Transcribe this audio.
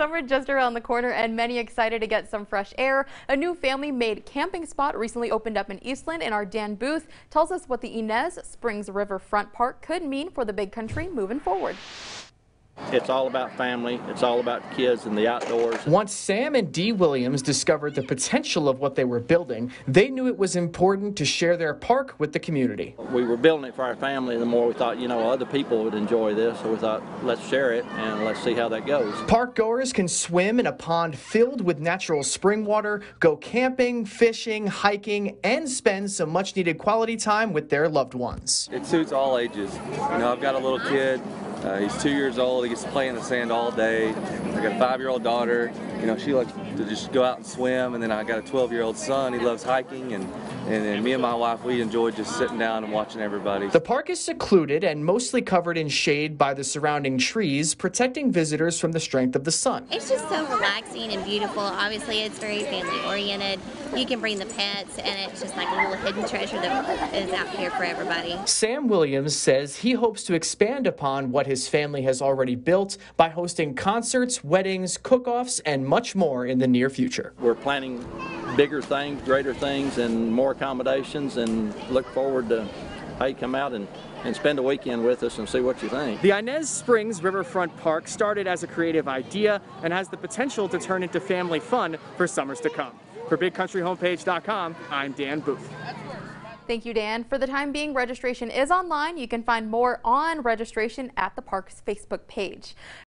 Summer just around the corner and many excited to get some fresh air. A new family-made camping spot recently opened up in Eastland and our Dan Booth tells us what the Inez Springs Riverfront Park could mean for the big country moving forward. It's all about family. It's all about kids and the outdoors. Once Sam and Dee Williams discovered the potential of what they were building, they knew it was important to share their park with the community. We were building it for our family. and The more we thought, you know, other people would enjoy this, so we thought, let's share it and let's see how that goes. Park goers can swim in a pond filled with natural spring water, go camping, fishing, hiking, and spend some much needed quality time with their loved ones. It suits all ages. You know, I've got a little kid. Uh, he's two years old. He gets to play in the sand all day. I got a five-year-old daughter. You know, she likes to just go out and swim. And then I got a 12-year-old son. He loves hiking. And, and, and me and my wife, we enjoy just sitting down and watching everybody. The park is secluded and mostly covered in shade by the surrounding trees, protecting visitors from the strength of the sun. It's just so relaxing and beautiful. Obviously, it's very family oriented. You can bring the pets, and it's just like a little hidden treasure that is out here for everybody. Sam Williams says he hopes to expand upon what his family has already built by hosting concerts, weddings, cook offs, and much more in the near future. We're planning bigger things, greater things, and more accommodations, and look forward to, hey, come out and, and spend a weekend with us and see what you think. The Inez Springs Riverfront Park started as a creative idea and has the potential to turn into family fun for summers to come. For BigCountryHomepage.com, I'm Dan Booth. Thank you, Dan. For the time being, registration is online. You can find more on registration at the park's Facebook page.